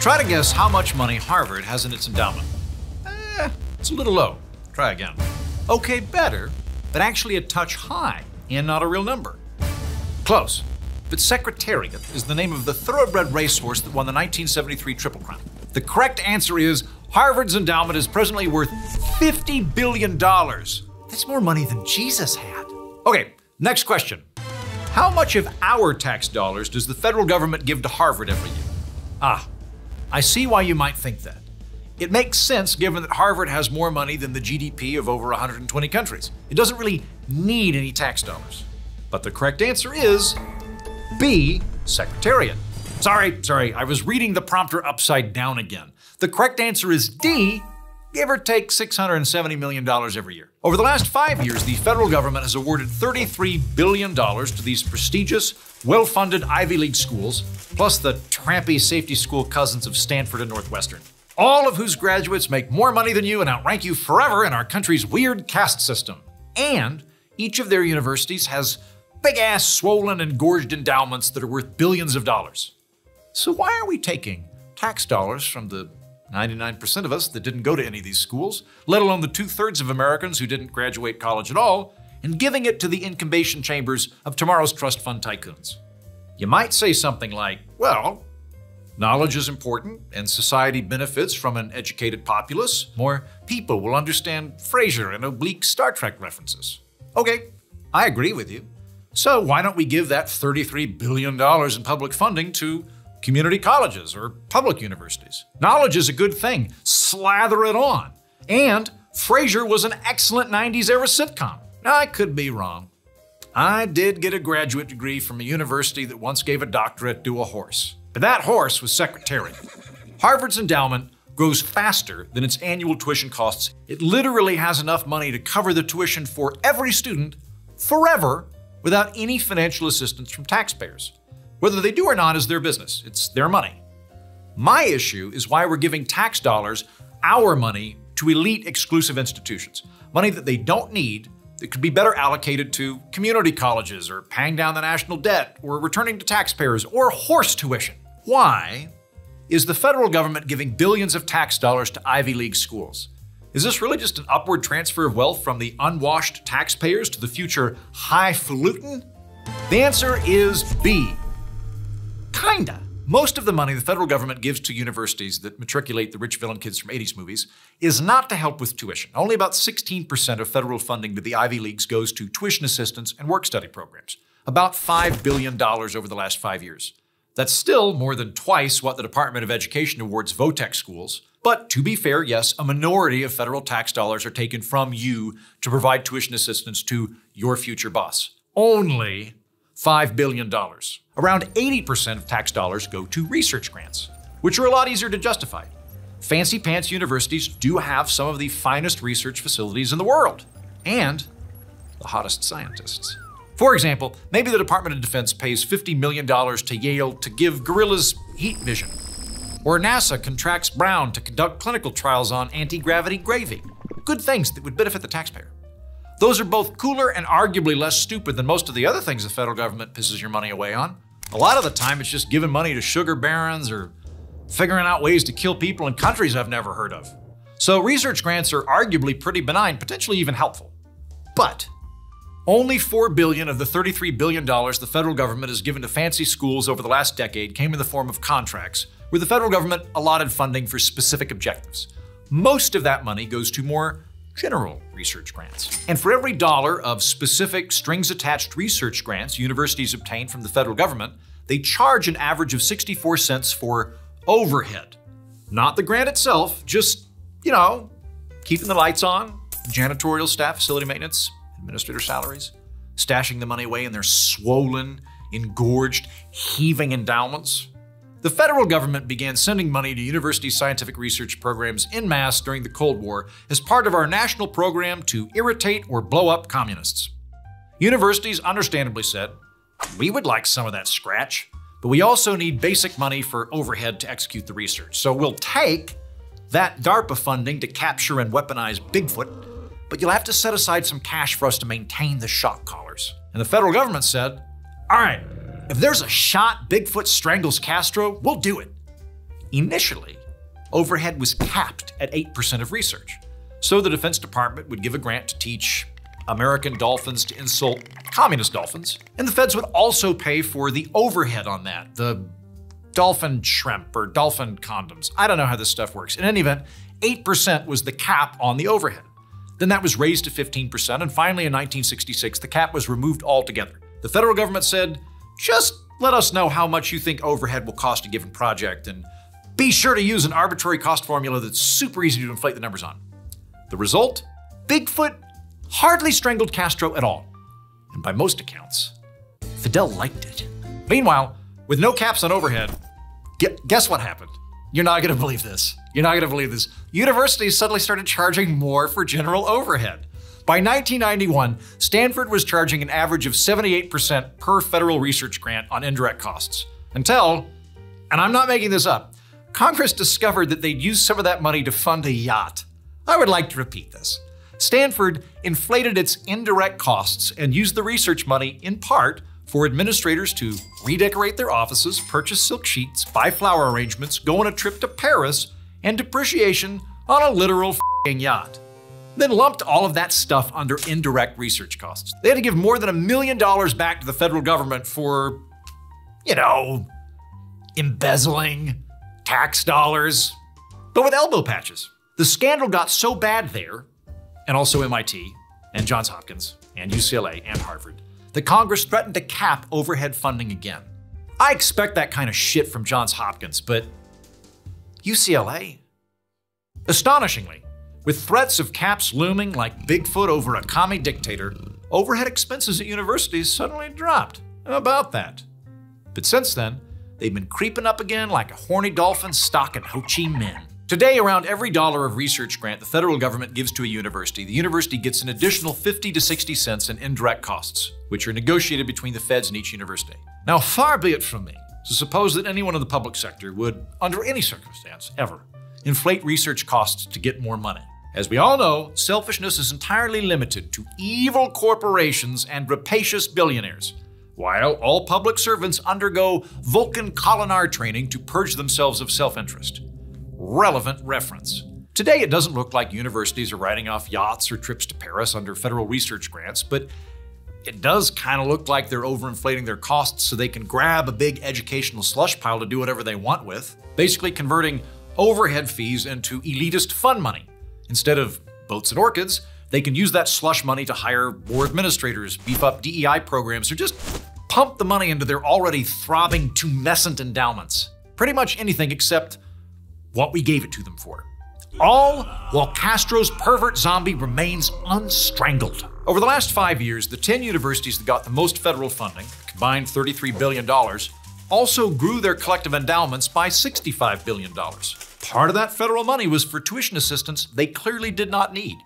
Try to guess how much money Harvard has in its endowment. Eh, it's a little low. Try again. Okay, better, but actually a touch high and not a real number. Close. But Secretariat is the name of the thoroughbred racehorse that won the 1973 Triple Crown. The correct answer is Harvard's endowment is presently worth $50 billion. That's more money than Jesus had. Okay, next question. How much of our tax dollars does the federal government give to Harvard every year? Ah, I see why you might think that. It makes sense given that Harvard has more money than the GDP of over 120 countries. It doesn't really need any tax dollars. But the correct answer is B, Secretariat. Sorry, sorry, I was reading the prompter upside down again. The correct answer is D, give or take $670 million every year. Over the last five years, the federal government has awarded $33 billion to these prestigious, well funded Ivy League schools, plus the trampy safety school cousins of Stanford and Northwestern. All of whose graduates make more money than you and outrank you forever in our country's weird caste system. And each of their universities has big ass, swollen, and gorged endowments that are worth billions of dollars. So why are we taking tax dollars from the 99% of us that didn't go to any of these schools, let alone the two thirds of Americans who didn't graduate college at all, and giving it to the incubation chambers of tomorrow's trust fund tycoons? You might say something like, well, knowledge is important and society benefits from an educated populace. More people will understand Frasier and oblique Star Trek references. Okay, I agree with you. So why don't we give that $33 billion in public funding to community colleges or public universities? Knowledge is a good thing. Slather it on. And Frasier was an excellent 90s era sitcom. I could be wrong. I did get a graduate degree from a university that once gave a doctorate to a horse. But that horse was Secretariat. Harvard's endowment grows faster than its annual tuition costs. It literally has enough money to cover the tuition for every student forever without any financial assistance from taxpayers. Whether they do or not is their business, it's their money. My issue is why we're giving tax dollars, our money, to elite exclusive institutions. Money that they don't need, that could be better allocated to community colleges, or paying down the national debt, or returning to taxpayers, or horse tuition. Why is the federal government giving billions of tax dollars to Ivy League schools? Is this really just an upward transfer of wealth from the unwashed taxpayers to the future highfalutin? The answer is B. Kinda. Most of the money the federal government gives to universities that matriculate the rich villain kids from 80s movies is not to help with tuition. Only about 16% of federal funding to the Ivy Leagues goes to tuition assistance and work study programs. About $5 billion over the last five years. That's still more than twice what the Department of Education awards Votech schools. But to be fair, yes, a minority of federal tax dollars are taken from you to provide tuition assistance to your future boss. Only $5 billion. Around 80% of tax dollars go to research grants, which are a lot easier to justify. Fancy pants universities do have some of the finest research facilities in the world, and the hottest scientists. For example, maybe the Department of Defense pays $50 million to Yale to give gorillas heat vision. Or NASA contracts Brown to conduct clinical trials on anti gravity gravy. Good things that would benefit the taxpayer. Those are both cooler and arguably less stupid than most of the other things the federal government pisses your money away on. A lot of the time, it's just giving money to sugar barons or figuring out ways to kill people in countries I've never heard of. So, research grants are arguably pretty benign, potentially even helpful. But only 4 billion of the $33 billion the federal government has given to fancy schools over the last decade came in the form of contracts, where the federal government allotted funding for specific objectives. Most of that money goes to more general research grants. And for every dollar of specific strings attached research grants universities obtain from the federal government, they charge an average of 64 cents for overhead. Not the grant itself, just, you know, keeping the lights on, janitorial staff, facility maintenance, administrator salaries, stashing the money away in their swollen, engorged, heaving endowments. The federal government began sending money to university scientific research programs in mass during the Cold War as part of our national program to irritate or blow up communists. Universities understandably said, We would like some of that scratch, but we also need basic money for overhead to execute the research. So we'll take that DARPA funding to capture and weaponize Bigfoot but you'll have to set aside some cash for us to maintain the shock collars. And the federal government said, all right, if there's a shot Bigfoot strangles Castro, we'll do it. Initially, overhead was capped at 8% of research. So the Defense Department would give a grant to teach American dolphins to insult communist dolphins, and the feds would also pay for the overhead on that, the dolphin shrimp or dolphin condoms. I don't know how this stuff works. In any event, 8% was the cap on the overhead. Then that was raised to 15%, and finally in 1966, the cap was removed altogether. The federal government said, just let us know how much you think overhead will cost a given project, and be sure to use an arbitrary cost formula that's super easy to inflate the numbers on. The result? Bigfoot hardly strangled Castro at all. And by most accounts, Fidel liked it. Meanwhile, with no caps on overhead, guess what happened? You're not going to believe this. You're not going to believe this. Universities suddenly started charging more for general overhead. By 1991, Stanford was charging an average of 78% per federal research grant on indirect costs. Until, and I'm not making this up, Congress discovered that they'd used some of that money to fund a yacht. I would like to repeat this. Stanford inflated its indirect costs and used the research money in part for administrators to redecorate their offices, purchase silk sheets, buy flower arrangements, go on a trip to Paris, and depreciation on a literal fing yacht. Then lumped all of that stuff under indirect research costs. They had to give more than a million dollars back to the federal government for, you know, embezzling, tax dollars, but with elbow patches. The scandal got so bad there, and also MIT, and Johns Hopkins, and UCLA, and Harvard, that Congress threatened to cap overhead funding again. I expect that kind of shit from Johns Hopkins, but UCLA? Astonishingly, with threats of caps looming like Bigfoot over a commie dictator, overhead expenses at universities suddenly dropped. How about that? But since then, they've been creeping up again like a horny dolphin stuck in Ho Chi Minh. Today, around every dollar of research grant the federal government gives to a university, the university gets an additional 50 to 60 cents in indirect costs, which are negotiated between the feds and each university. Now, far be it from me to suppose that anyone in the public sector would, under any circumstance, ever, inflate research costs to get more money. As we all know, selfishness is entirely limited to evil corporations and rapacious billionaires, while all public servants undergo Vulcan Kolinahr training to purge themselves of self interest relevant reference. Today, it doesn't look like universities are writing off yachts or trips to Paris under federal research grants, but it does kind of look like they're overinflating their costs so they can grab a big educational slush pile to do whatever they want with, basically converting overhead fees into elitist fund money. Instead of boats and orchids, they can use that slush money to hire more administrators, beef up DEI programs, or just pump the money into their already throbbing tumescent endowments. Pretty much anything except what we gave it to them for. All while Castro's pervert zombie remains unstrangled. Over the last five years, the 10 universities that got the most federal funding, combined $33 billion, also grew their collective endowments by $65 billion. Part of that federal money was for tuition assistance they clearly did not need.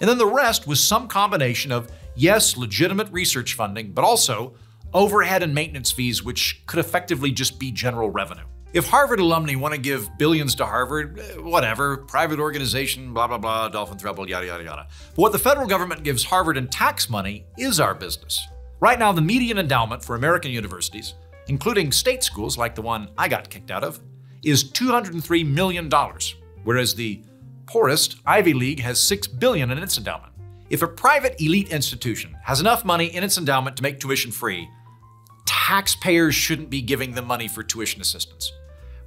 And then the rest was some combination of, yes, legitimate research funding, but also overhead and maintenance fees, which could effectively just be general revenue. If Harvard alumni want to give billions to Harvard, eh, whatever, private organization, blah, blah, blah, dolphin trouble, yada, yada, yada. But what the federal government gives Harvard in tax money is our business. Right now, the median endowment for American universities, including state schools like the one I got kicked out of, is $203 million, whereas the poorest, Ivy League, has 6 billion in its endowment. If a private elite institution has enough money in its endowment to make tuition free, taxpayers shouldn't be giving them money for tuition assistance.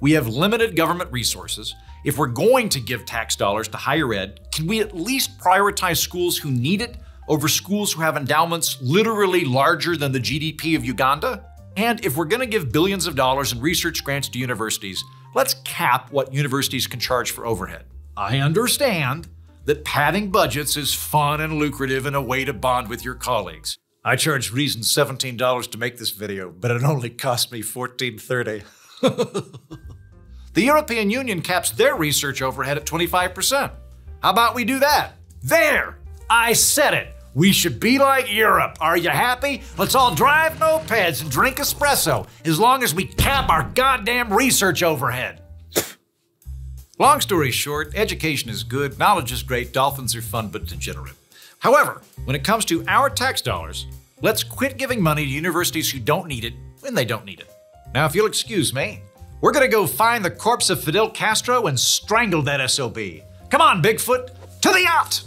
We have limited government resources. If we're going to give tax dollars to higher ed, can we at least prioritize schools who need it over schools who have endowments literally larger than the GDP of Uganda? And if we're going to give billions of dollars in research grants to universities, let's cap what universities can charge for overhead. I understand that padding budgets is fun and lucrative and a way to bond with your colleagues. I charged Reason $17 to make this video, but it only cost me $14.30. the European Union caps their research overhead at 25%. How about we do that? There! I said it! We should be like Europe. Are you happy? Let's all drive mopeds and drink espresso as long as we cap our goddamn research overhead. Long story short, education is good, knowledge is great, dolphins are fun but degenerate. However, when it comes to our tax dollars, let's quit giving money to universities who don't need it when they don't need it. Now, if you'll excuse me, We're gonna go find the corpse of Fidel Castro and strangle that SOB. Come on, Bigfoot, to the yacht!